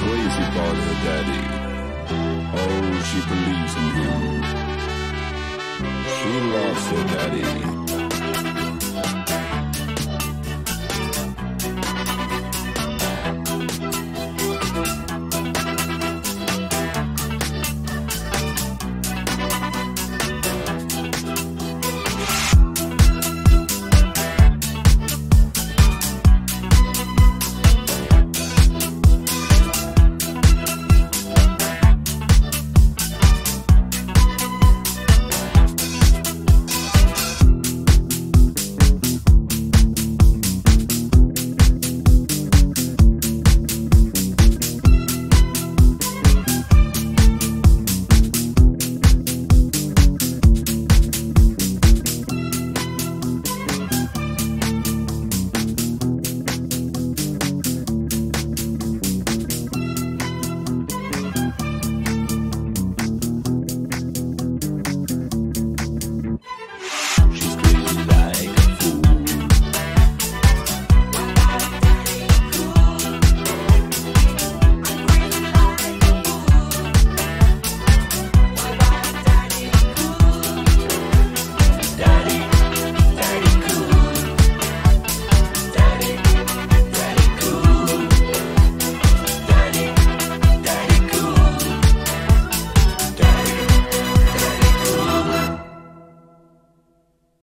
crazy about her daddy. Oh, she believes in him. She loves her daddy.